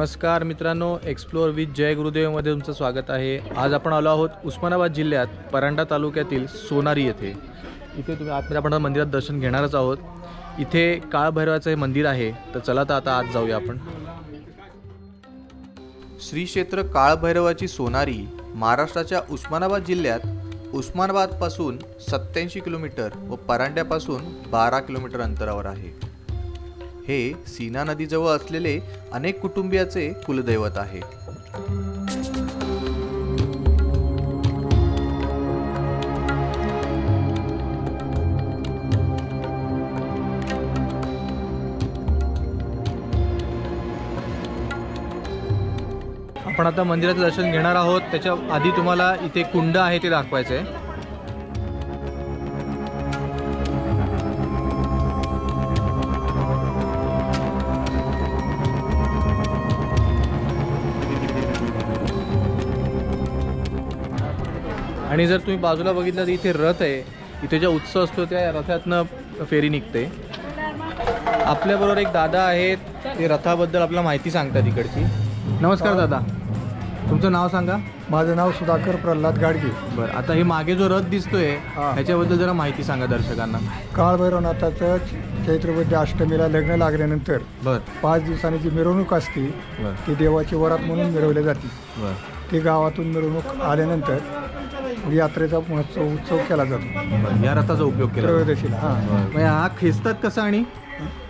नमस्कार मित्रांनो explore with जय गुरुदेवमध्ये तुमचं स्वागत आहे. आज आपण आलो आहोत उस्मानाबाद जिल्ह्यात परांडा तालुक्यातील सोनारी येथे. इथे तुम्ही आतमध्ये आपण मंदिरात दर्शन घेणारच आहोत. इथे काळभैरवाचं हे मंदिर आहे तर चला तर आता आज जाऊया आपण. श्री क्षेत्र काळभैरवाची सोनारी महाराष्ट्राच्या उस्मानाबाद जिल्ह्यात उस्मानाबादपासून सत्याऐंशी किलोमीटर व परांड्यापासून बारा किलोमीटर अंतरावर आहे. हे सीना नदीजवळ असलेले अनेक कुटुंबियाचे कुलदैवत आहे. आपण आता मंदिराचं दर्शन घेणार आहोत. त्याच्या आधी तुम्हाला इथे कुंड आहे ते दाखवायचं आहे आणि जर तुम्ही बाजूला बघितलं तर इथे रथ आहे. इथे जो उत्सव असतो त्या रथातनं फेरी निघते. आपल्याबरोबर एक दादा आहेत. ते रथाबद्दल आपल्याला माहिती सांगतात इकडची. नमस्कार दादा. तुमचं नाव सांगा? माझं नाव सुधाकर प्रल्हाद गाडगे. बरं आता हे मागे जो रथ दिसतोय. ह्याच्याबद्दल जरा माहिती सांगा दर्शकांना. काळभैरवनाथाचं चैत्रबद्ध अष्टमीला लग्न लागल्यानंतर बर. पाच दिवसांनी जी मिरवणूक असते ती देवाची वरात म्हणून मिरवली जाते. बर. ती गावातून मिरवणूक आल्यानंतर यात्रेचा महोत्सव उत्सव केला जातो. बरं या रथाचा उपयोग केला त्रयोदशीला हां. बरं. मग हा खेचतात कसा आणि?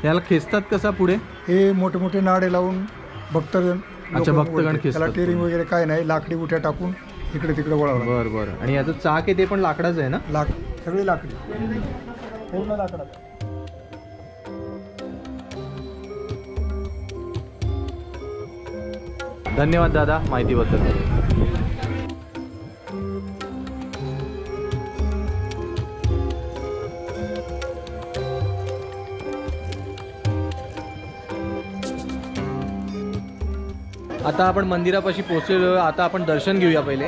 याला खेचतात कसा पुढे? हे मोठे मोठे नाडे लावून भक्तगण अच्छा, लोकं भक्तगण. खेचतात. त्याला टेरिंग वगैरे काय नाही लाकडी उठ्या टाकून इकडे तिकडे वळवलं बरं बरं. आणि याचं चाक आहे ते पण लाकडाचं आहे ना? लाक सगळी लाकडी. पूर्ण लाकडात धन्यवाद दादा माहितीबद्दल. आता आपण मंदिरापाशी पोहोचलेलो आता आपण दर्शन घेऊया पहिले.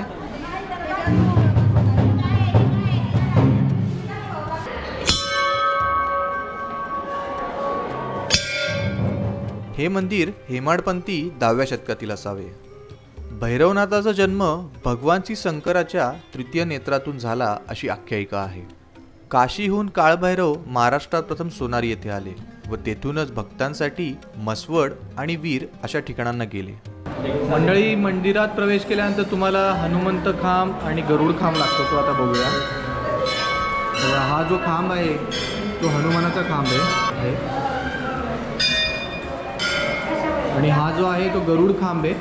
हे मंदिर हेमाडपंथी दहाव्या शतकातील असावे. भैरवनाथाचा जन्म भगवान श्री शंकराच्या तृतीय नेत्रातून झाला अशी आख्यायिका आहे. काशीहून काळभैरव महाराष्ट्रात प्रथम सोनारी येथे आले व तेथूनच भक्तांसाठी मसवड आणि वीर अशा ठिकाणांना गेले. मंडळी मंदिरात प्रवेश केल्यानंतर तुम्हाला हनुमंत खांब आणि गरुड खांब लागतो तो आता बघूया. हा जो खांब आहे तो हनुमानाचा खांब आहे. आणि हा जो आहे तो गरुड खांब आहे.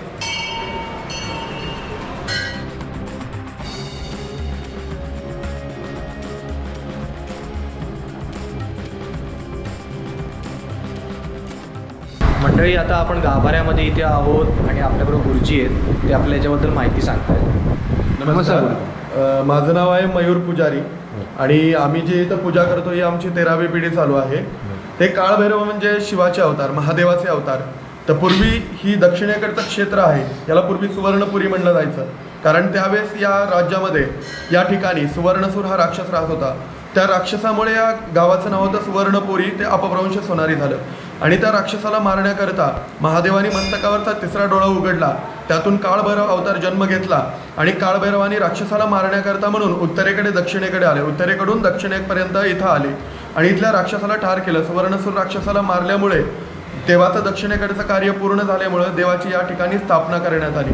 मंडळी आता आपण गाभाऱ्यामध्ये इथे आहोत आणि आपल्याबरोबर गुरुजी आहेत. ते आपल्या याच्याबद्दल माहिती सांगतायत. नमस्कार. अ, माझं नाव आहे मयूर पुजारी आणि आम्ही जे इथं पूजा करतो ही आमची तेरावी पिढी चालू आहे. ते काळभैरव म्हणजे शिवाचे अवतार महादेवाचे अवतार. तर पूर्वी ही दक्षिणेकडचं क्षेत्र आहे. याला पूर्वी सुवर्णपुरी म्हणलं जायचं. कारण त्यावेळेस या राज्यामध्ये या ठिकाणी सुवर्णसूर हा राक्षस राहत होता. त्या राक्षसामुळे या गावाचं नाव होतं सुवर्णपुरी. ते अपभ्रंश सोनारी झालं. आणि त्या राक्षसाला मारण्याकरता महादेवानी मस्तकावरचा तिसरा डोळा उघडला. त्यातून काळभैरव अवतार जन्म घेतला आणि काळभैरवानी राक्षसाला मारण्याकरता म्हणून उत्तरेकडे दक्षिणेकडे आले. उत्तरेकडून दक्षिणेपर्यंत इथं आले. आणि इथल्या राक्षसाला ठार केलं. सुवर्णसूर राक्षसाला मारल्यामुळे देवाचं दक्षिणेकडचं कार्य पूर्ण झाल्यामुळं देवाची या ठिकाणी स्थापना करण्यात आली.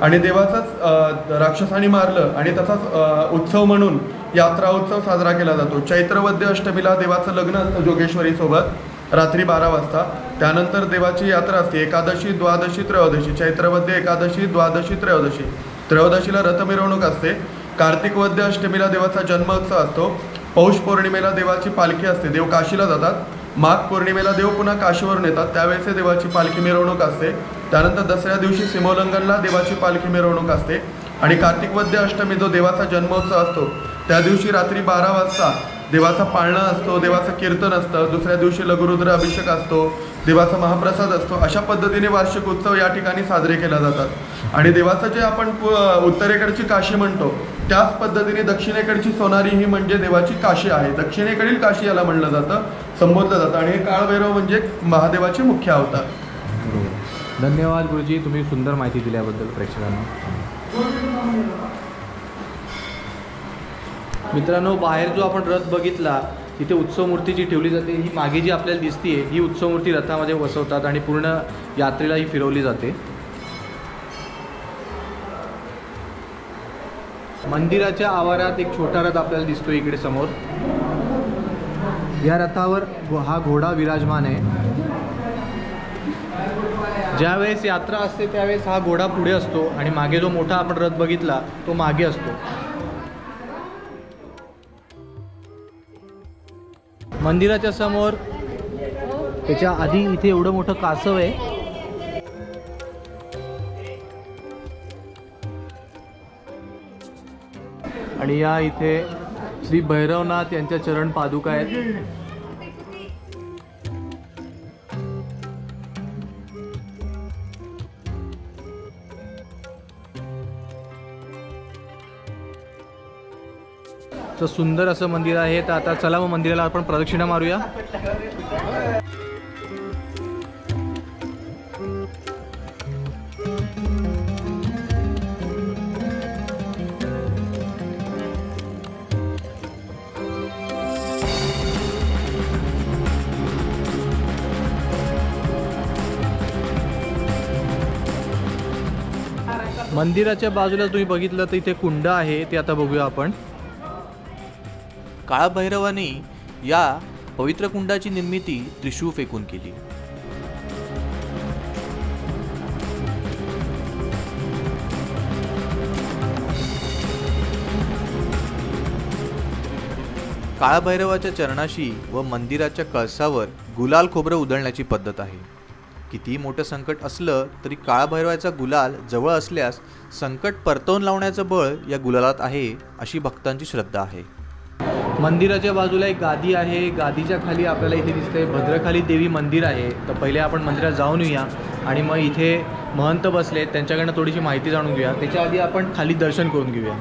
आणि देवाचंच राक्षसाने मारलं आणि तसाच उत्सव म्हणून यात्रा उत्सव साजरा केला जातो. चैत्रवद्य अष्टमीला देवाचं लग्न असतं जोगेश्वरीसोबत. रात्री बारा वाजता. त्यानंतर देवाची यात्रा असते. एकादशी द्वादशी त्रयोदशी. चैत्रवद्य एकादशी द्वादशी त्रयोदशी. त्रयोदशीला रथ मिरवणूक असते. कार्तिक वद्य अष्टमीला देवाचा जन्मोत्सव असतो. पौष पौर्णिमेला देवाची पालखी असते. देव काशीला जातात. माघ पौर्णिमेला देव पुन्हा काशीवरून येतात. त्यावेळेस देवाची पालखी मिरवणूक असते. त्यानंतर दसऱ्या दिवशी सीमोल्लंघनला देवाची पालखी मिरवणूक असते. आणि कार्तिक वद्य अष्टमी जो देवाचा जन्मोत्सव असतो त्या दिवशी रात्री बारा वाजता देवाचा पाळणा असतो देवाचं कीर्तन असतं दुसऱ्या दिवशी लघुरुद्र अभिषेक असतो देवाचा महाप्रसाद असतो अशा पद्धतीने वार्षिक उत्सव या ठिकाणी साजरे केले जातात. आणि देवाचं जे आपण उत्तरेकडची काशी म्हणतो त्याच पद्धतीने दक्षिणेकडची सोनारी ही म्हणजे देवाची काशी आहे. दक्षिणेकडील काशी याला म्हणलं जातं संबोधलं जातं. आणि हे काळभैरव म्हणजे महादेवाचे मुख्य अवतार. धन्यवाद गुरुजी तुम्ही सुंदर माहिती दिल्याबद्दल प्रेक्षकांना. मित्रांनो बाहेर जो आपण रथ बघितला तिथे उत्सव मूर्ती जी ठेवली जाते ही मागे जी आपल्याला दिसते ही उत्सव मूर्ती रथामध्ये बसवतात आणि पूर्ण यात्रेला ही फिरवली जाते. मंदिराच्या आवारात एक छोटा रथ आपल्याला दिसतो इकडे समोर. या रथावर हा घोडा विराजमान आहे. ज्यावेळेस यात्रा असते त्यावेळेस हा घोडा पुढे असतो आणि मागे जो मोठा आपण रथ बघितला तो मागे असतो. मंदिराच्या समोर. त्याच्या आधी इथे एवढं मोठं कासव आहे. आणि या इथे श्री भैरवनाथ यांच्या चरण पादुका आहेत. तर सुंदर असं मंदिर आहे. तर आता चला मग मंदिराला आपण प्रदक्षिणा मारूया. मंदिराच्या बाजूला तुम्ही बघितलं तर इथे कुंड आहे. ते आता बघूया आपण. काळाभैरवाने या पवित्र कुंडाची निर्मिती त्रिशूळ फेकून केली. काळाभैरवाच्या चरणाशी व मंदिराच्या कळसावर गुलाल खोबरं उधळण्याची पद्धत आहे. कितीही मोठं संकट असलं तरी काळाभैरवाचा गुलाल जवळ असल्यास संकट परतवून लावण्याचं बळ या गुलालात आहे अशी भक्तांची श्रद्धा आहे. मंदिराच्या बाजूला एक गादी आहे. गादीच्या खाली आपल्याला इथे दिसतंय भद्रकाली देवी मंदिर आहे. तर पहिले आपण मंदिरात जाऊन येऊया. आणि मग इथे महंत बसले त्यांच्याकडनं थोडीशी माहिती जाणून घेऊया. त्याच्या आधी आपण खाली दर्शन करून घेऊया.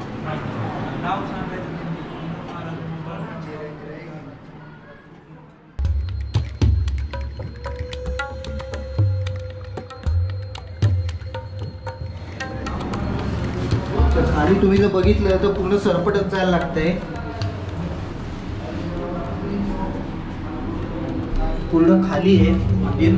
तर खाली तुम्ही जर बघितलं तर पूर्ण सरपटच जायला लागतंय. पूर्ण खाली आहे मंदिर.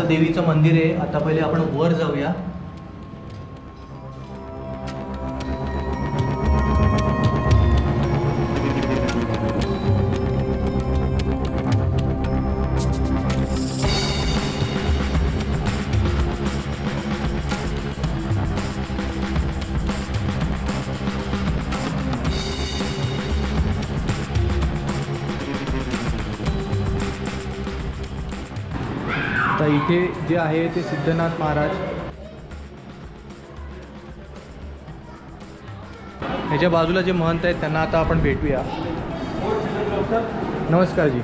असं देवीचं मंदिर आहे. आता पहिले आपण वर जाऊया. इथे जे आहे ते सिद्धनाथ महाराज. ह्याच्या बाजूला जे महंत आहेत त्यांना आता आपण भेटूया. नमस्कार जी.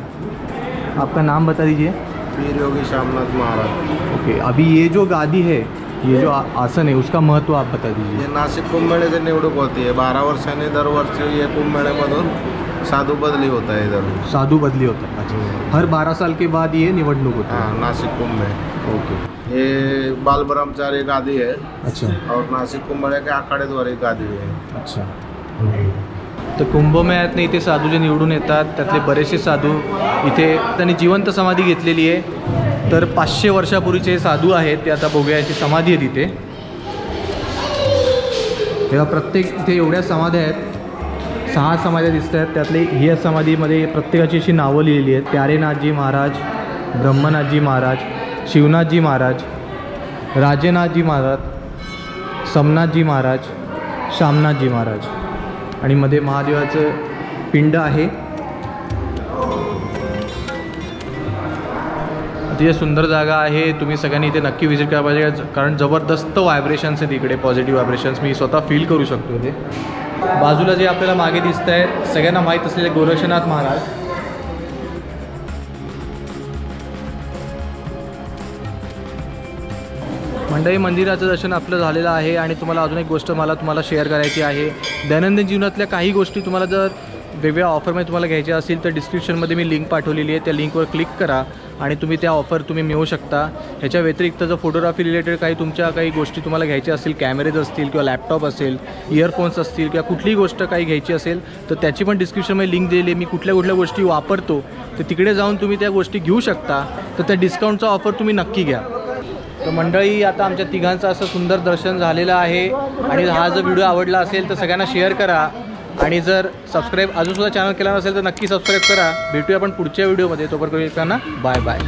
आपका नाम बता दीजिए. वीर योगी श्यामनाथ महाराज. ओके अभी ये जो गादी है ये जो आसन है उसका महत्व आप बता दीजिए. हे नाशिक कुंभमेळ्याची निवडणूक होती. बारा वर्षांनी दरवर्षी हे कुंभमेळ्यामधून साधू बदली होत आहे दर साधु बदली होता है अच्छा। हर बारह साल के बाद ये निवडणूक होती हाँ। है नासिक कुंभ में। ओके। ये बाल ब्रह्मचारी गादी है। अच्छा। और नासिक कुंभमेळ्या के आखाडे द्वारे गादी है। अच्छा। तर कुंभमेळ्यातनं इथे साधू जे निवडून येतात त्यातले बरेचसे साधू इथे त्यांनी जिवंत समाधी घेतलेली आहे. तर पाचशे वर्षापूर्वीचे हे साधू आहेत ते आता बघूया याची समाधी आहे तिथे. तेव्हा प्रत्येक इथे एवढ्या समाध्या आहेत. सहा समाध्या दिसत आहेत त्यातले ही समाधीमध्ये प्रत्येकाची अशी नावं लिहिलेली आहेत. प्यारेनाथजी महाराज ब्रह्मनाथजी महाराज शिवनाथजी महाराज राजेनाथजी महाराज समनाथजी महाराज श्यामनाथजी महाराज. आणि मध्ये महादेवाचं पिंड आहे. अतिशय सुंदर जागा आहे. तुम्ही सगळ्यांनी इथे नक्की व्हिजिट करायला पाहिजे. कारण जबरदस्त व्हायब्रेशन्स आहेत इकडे. पॉझिटिव्ह व्हायब्रेशन्स मी स्वतः फील करू शकतो ते बाजूला जे आपल्याला मागे दिसत आहे सगळ्यांना माहीत असलेले गोरक्षनाथ महाराज. मंडई मंदिराचं दर्शन आपलं झालेलं आहे आणि तुम्हाला अजून एक गोष्ट मला तुम्हाला शेअर करायची आहे. दैनंदिन जीवनातल्या काही गोष्टी तुम्हाला जर वेगवेगळ्या ऑफरमध्ये तुम्हाला घ्यायचे असतील तर डिस्क्रिप्शनमध्ये मी लिंक पाठवलेली आहे. त्या लिंकवर क्लिक करा आणि तुम्ही त्या ऑफर तुम्ही मिळवू शकता. ह्याच्या व्यतिरिक्त जर फोटोग्राफी रिलेटेड काही तुमच्या काही गोष्टी तुम्हाला घ्यायच्या असतील कॅमेरेज असतील किंवा लॅपटॉप असेल इयरफोन्स असतील किंवा कुठलीही गोष्ट काही घ्यायची असेल तर त्याची पण डिस्क्रिप्शनमध्ये लिंक दिलेली आहे. मी कुठल्या कुठल्या गोष्टी वापरतो तर तिकडे जाऊन तुम्ही त्या गोष्टी घेऊ शकता. तर त्या डिस्काउंटचा ऑफर तुम्ही नक्की घ्या. तर मंडळी आता आमच्या तिघांचं असं सुंदर दर्शन झालेलं आहे. आणि हा जर व्हिडिओ आवडला असेल तर सगळ्यांना शेअर करा. आणि जर सबस्क्राईब अजूनसुद्धा चॅनल केला नसेल तर नक्की सबस्क्राईब करा. भेटूया आपण पुढच्या व्हिडिओमध्ये तोपर्यंत बाय बाय